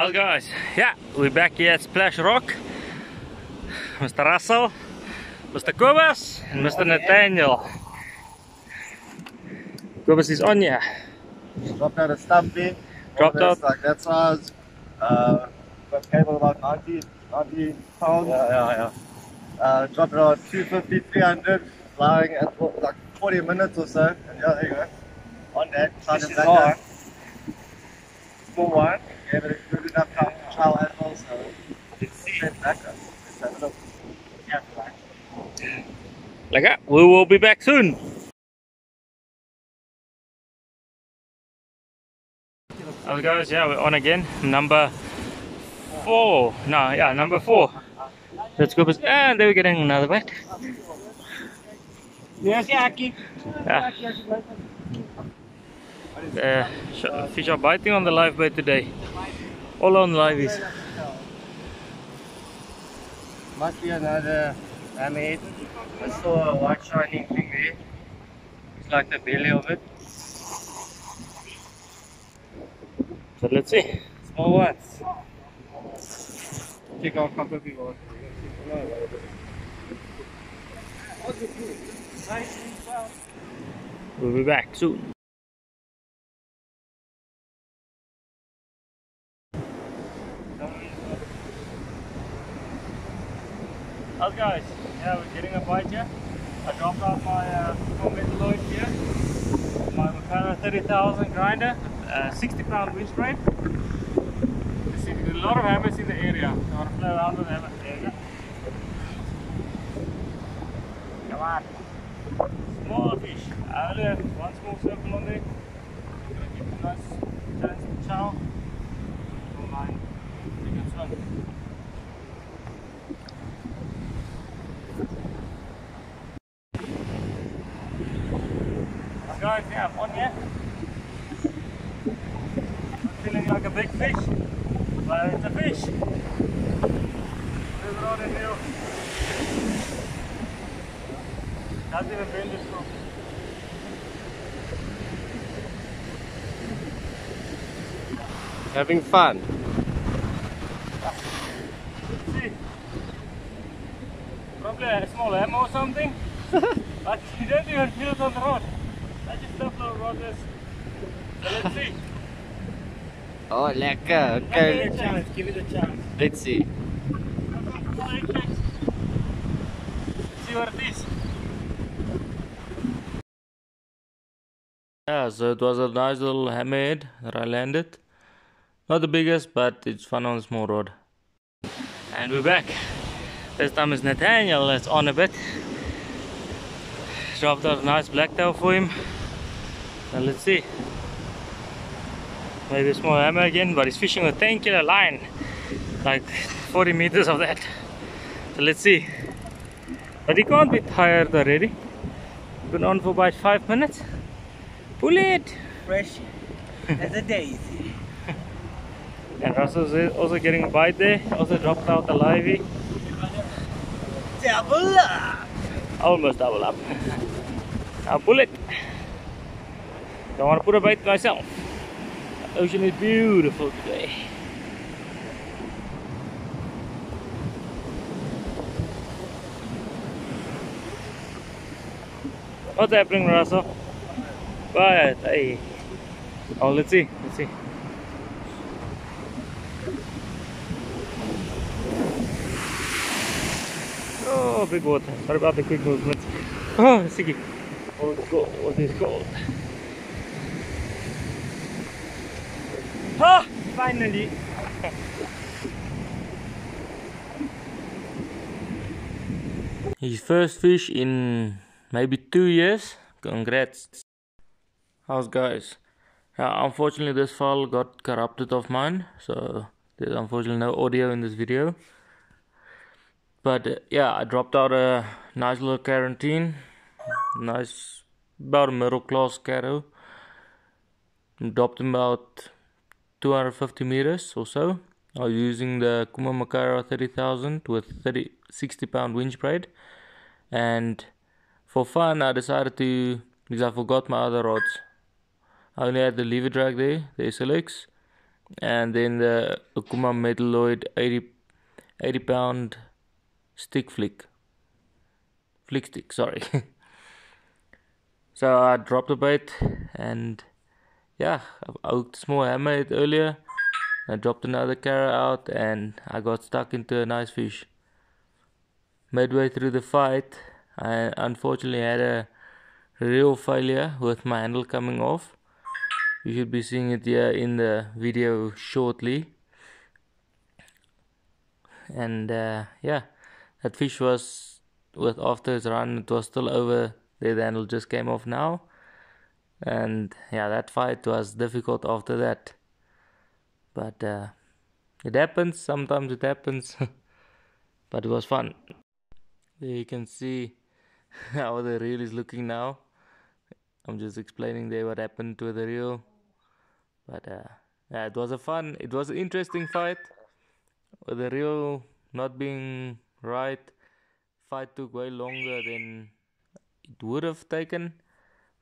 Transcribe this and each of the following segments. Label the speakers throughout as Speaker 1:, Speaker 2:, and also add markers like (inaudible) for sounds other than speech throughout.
Speaker 1: Hello guys, yeah, we're back here at Splash Rock. Mr. Russell, Mr. Kobus, and Mr. Nathaniel. Kobus is on here.
Speaker 2: Dropped out a stumpy.
Speaker 1: Dropped
Speaker 2: More or less
Speaker 1: out.
Speaker 2: Like that size. Uh, got cable about 90, 90 pounds.
Speaker 1: Yeah, yeah,
Speaker 2: Uh, dropped it on 250, 300, flying at like 40 minutes or so. And yeah, there you go. On that, tried to
Speaker 1: This is
Speaker 2: back
Speaker 1: hard.
Speaker 2: Small one. Gave it a good enough time to trial as well, so it's set back up. Let's have a look. Yeah, right.
Speaker 1: Like that, we will be back soon. Hello guys, yeah, we're on again. Number four. No, yeah, number four. Let's go. Ah, and they were getting another bite.
Speaker 2: Yes, Yaki.
Speaker 1: Yeah. Ah. Sh- fish are biting on the live bait today. All on liveys.
Speaker 2: Must be another hammerhead. I saw a white shining thing there. It's like the belly of it.
Speaker 1: So let's see.
Speaker 2: Small ones. Check out couple of people.
Speaker 1: We'll be back soon. Guys? Yeah, we're getting a bite here. I dropped off my uh, Comet here. My Makaira 30,000 grinder, uh, 60 pound winch frame. You see there's a lot of hammers in the area. I want to play around with hammers. You. Come on. Small fish. I only have one small circle on there. I'm gonna give it a nice chance to chow. Don't mind. Take a swim. Guys, yeah, I'm on here. I'm feeling like a big fish, but it's a fish. There's a rod in here. Even been this.
Speaker 2: Having fun.
Speaker 1: See, probably a small ammo or something, (laughs) but you don't even feel it on the rod. I just left the rod. So let's see.
Speaker 2: Oh, lekker.
Speaker 1: Give it a
Speaker 2: Okay.
Speaker 1: chance, give it a chance.
Speaker 2: Let's see.
Speaker 1: See what it is. Yeah, so it was a nice little hammerhead that I landed. Not the biggest, but it's fun on a small rod. And we're back. This time is Nathaniel that's on a bit. Dropped out a nice blacktail for him. And let's see. Maybe a small hammer again, but he's fishing with 10 kilo line. Like 40 meters of that. So let's see. But he can't be tired already. Been on for about five minutes. Pull it!
Speaker 3: fresh as a daisy. (laughs)
Speaker 1: And Russell's also getting a bite there. Also dropped out the livey.
Speaker 3: Double up!
Speaker 1: Almost double up. (laughs) Now pull it. Don't want to put a bite myself. Ocean is beautiful today. What's happening, Russell? But hey, oh, let's see, let's see. Oh, big water. Sorry about the quick movement. (laughs) Oh, sticky. Oh, it's cold. What is cold. Finally. His first fish in maybe two years. Congrats. How's guys? Uh, unfortunately this file got corrupted of mine, so there's unfortunately no audio in this video. But uh, yeah, I dropped out a nice little karanteen. Nice, about a middle class carro. Dropped him about 250 meters or so. I was using the Kuma Makaira 30,000 with 30, 60 pound winch braid. And for fun, I decided to, because I forgot my other rods. I only had the lever drag there, the SLX, and then the Okuma Metalloid 80, 80 pound stick flick. Flick stick, sorry. (laughs) so I dropped the bait and yeah, I hooked a small hammerhead earlier. I dropped another carrot out and I got stuck into a nice fish. Midway through the fight, I unfortunately had a real failure with my handle coming off. You should be seeing it here in the video shortly. And uh, yeah, that fish was with after its run, it was still over there. The handle just came off now, and yeah, that fight was difficult after that. But uh, it happens. Sometimes it happens, (laughs) but it was fun. You can see (laughs) how the reel is looking now. I'm just explaining there what happened to the reel. But uh, yeah, it was a fun, it was an interesting fight. With the reel not being right, fight took way longer than it would have taken.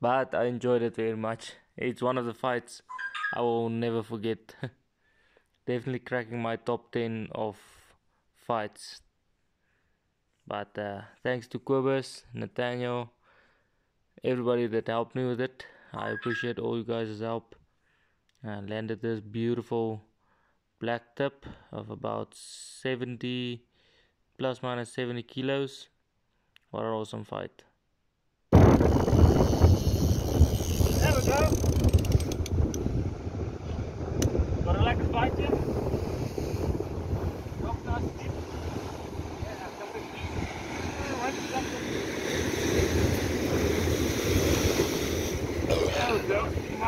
Speaker 1: But I enjoyed it very much. It's one of the fights I will never forget. (laughs) Definitely cracking my top 10 of fights but uh, thanks to Kobus, Nathaniel, everybody that helped me with it. I appreciate all you guys' help. I landed this beautiful black tip of about 70 plus minus 70 kilos. What an awesome fight. There
Speaker 2: we go.
Speaker 1: Got a like a fight here?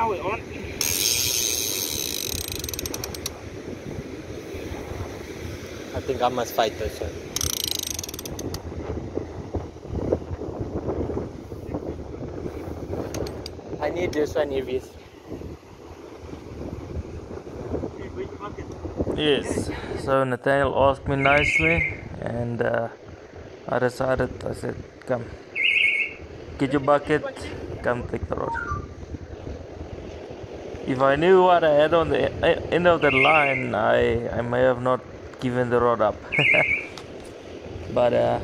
Speaker 1: Now we're on.
Speaker 3: I think I must fight this. I need this one, Evies.
Speaker 1: Yes, so Nathaniel asked me nicely and uh, I decided, I said, come, get your bucket, come take the rod. If I knew what I had on the end of the line, I, I may have not given the rod up. (laughs) but uh,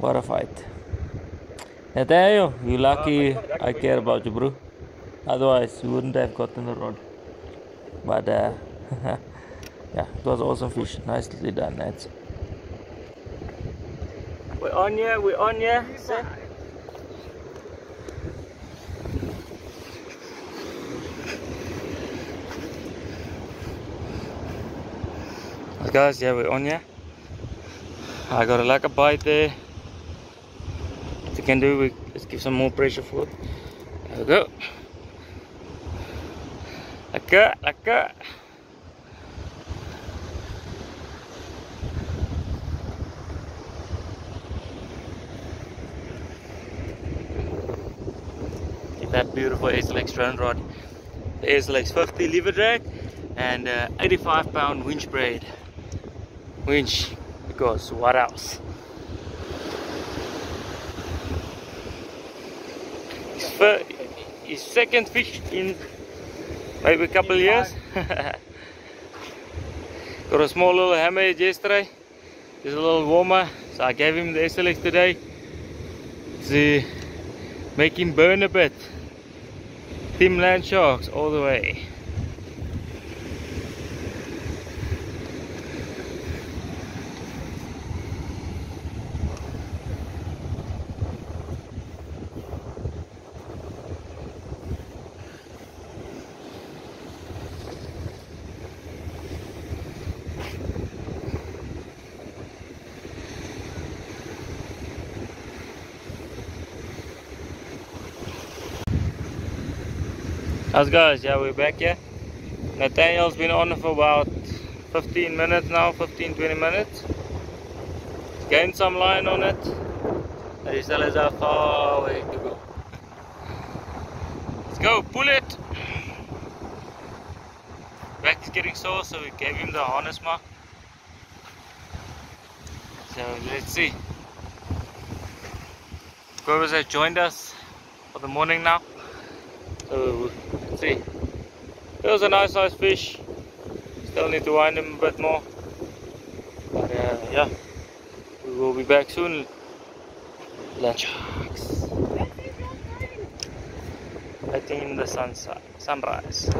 Speaker 1: what a fight. Nathaniel, you lucky I care about you, bro. Otherwise, you wouldn't have gotten the rod. But uh, (laughs) yeah, it was awesome fish. Nicely done, Nats. We're on ya, we're on ya. Guys, yeah, we're on ya. I got a like a bite there. What we can do, we let's give some more pressure for it. There we go. Like that, like that. that beautiful SLX drone rod. The SLX 50 lever drag and uh, 85 pound winch braid. Winch, because what else? His, first, his second fish in maybe a couple years. (laughs) Got a small little hammerhead yesterday. It's a little warmer. So I gave him the SLX today. to Make him burn a bit. Team Land Sharks all the way. How's guys? Yeah, we're back here. Nathaniel's been on for about 15 minutes now, 15 20 minutes. Gained some line on it. And he still has far way to go. Let's go, pull it! Back is getting sore, so we gave him the harness mark. So let's see. Whoever's has joined us for the morning now. So see. It was a nice size fish. Still need to wind him a bit more. But uh, yeah, we will be back soon. Land sharks. Lighting in the sunset, sunrise.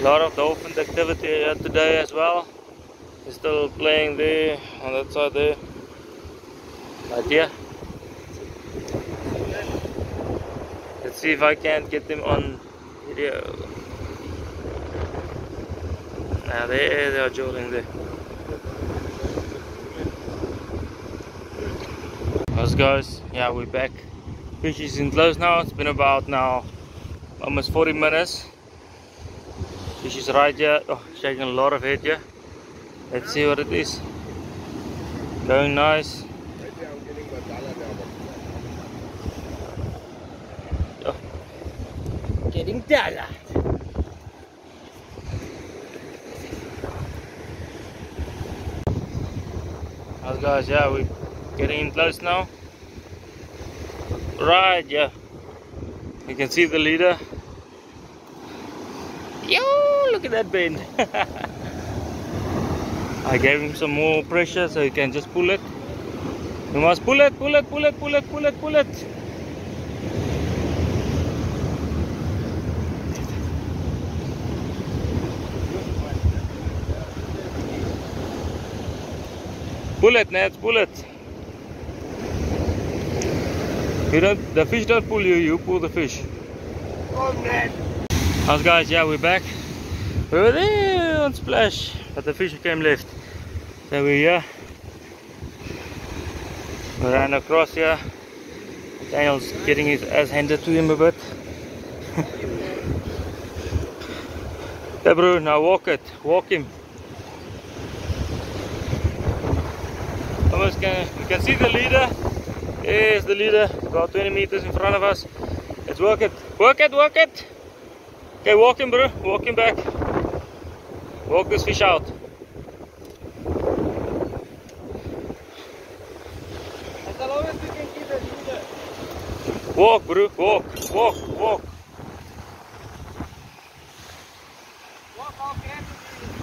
Speaker 1: A lot of dolphin activity here today as well. They're still playing there on that side there. But yeah. See if I can't get them on video. Now there they are joining there. Us guys, yeah we're back. Fish is in close now. It's been about now almost 40 minutes. Fish is right here. Oh, shaking a lot of head here. Let's see what it is. Going nice.
Speaker 3: Getting dollar.
Speaker 1: Guys, yeah, we're getting in close now. Right, yeah. You can see the leader. Yo, look at that bend. (laughs) I gave him some more pressure so he can just pull it. You must pull it, pull it, pull it, pull it, pull it, pull it. Pull it, Nats, pull it. You don't, the fish don't pull you, you pull the fish.
Speaker 3: Oh man.
Speaker 1: How's guys? Yeah, we're back. We were there on splash, but the fish came left. So we're here. We ran across here. Daniel's getting his ass handed to him a bit. (laughs) bro, now walk it. Walk him. Almost can, you can see the leader. There's the leader, about 20 meters in front of us. Let's work it. Work it, work it. Okay, walk him, bro. Walk him back. Walk this fish out. Walk, bro. Walk, walk, walk.
Speaker 3: Walk off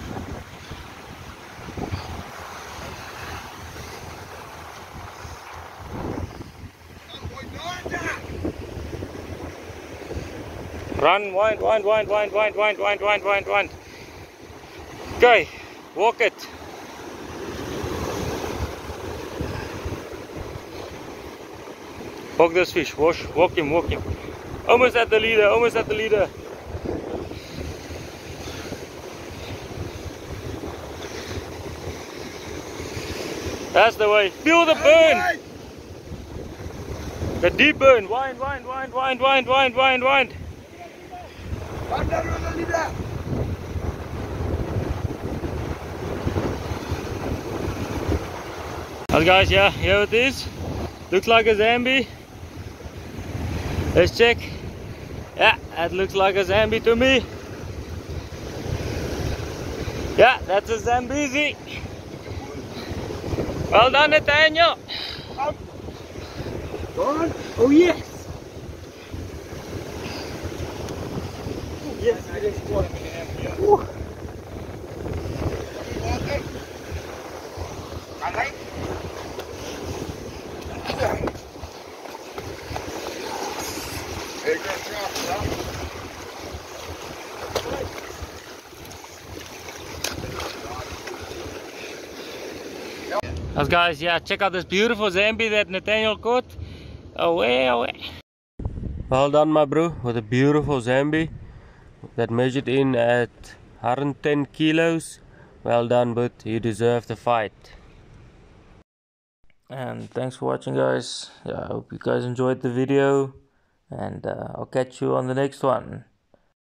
Speaker 1: Run, wind, wind, wind, wind, wind, wind, wind, wind, wind, wind. Okay, walk it. Walk this fish, wash, walk him, walk him. Almost at the leader, almost at the leader. That's the way. Feel the burn. The deep burn. Wind, wind, wind, wind, wind, wind, wind, wind. Well guys, yeah, here it is. Looks like a Zambi. Let's check. Yeah, that looks like a Zambi to me. Yeah, that's a Zambezi. Well done, Nathaniel.
Speaker 3: Oh yes. Yes, it is one. Woo.
Speaker 2: take that drop it up.
Speaker 1: Us guys, yeah, check out this beautiful Zambi that Nathaniel caught. Away, away. Well done, my bro, with a beautiful Zambi that measured in at 110 kilos. Well done, but you deserve the fight. And thanks for watching, guys. Yeah, I hope you guys enjoyed the video, and uh, I'll catch you on the next one.